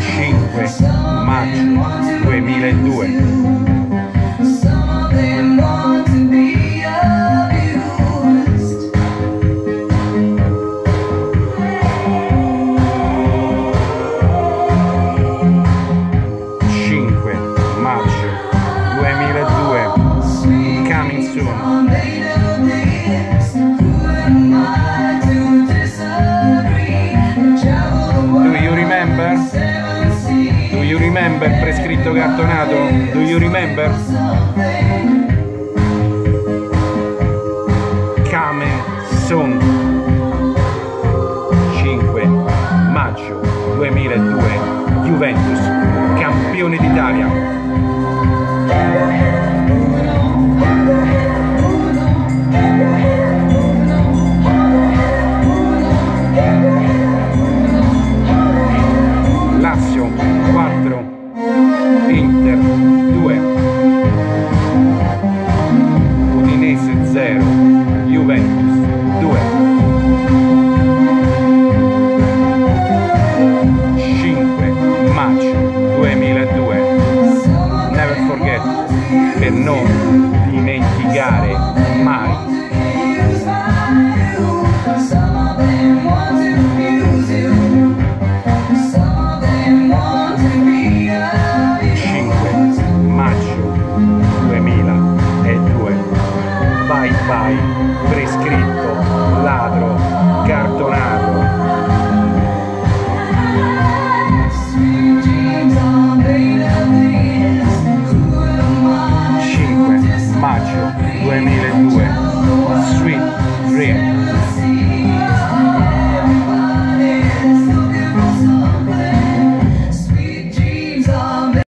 5 maggio 2002 5 maggio 2002 coming soon remember prescritto cartonato? Do you remember? Come soon 5 maggio 2002 Juventus campione d'Italia per non dimenticare mai sweet, rare.